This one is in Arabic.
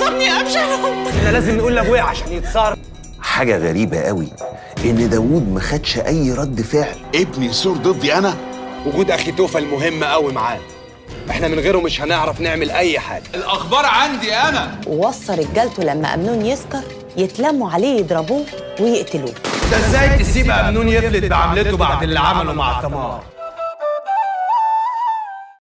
عصبني ابشالهم إحنا لازم نقول لأبويا عشان يتصار حاجة غريبة قوي إن داوود ما خدش أي رد فعل. ابني سور ضدي أنا؟ وجود أخي توفل مهم قوي معانا إحنا من غيره مش هنعرف نعمل أي حاجة. الأخبار عندي أنا. ووصى رجالته لما أمنون يسكر يتلموا عليه يضربوه ويقتلوه. ده إزاي تسيب أمنون يفلت بعملته بعد اللي عمله مع ثمار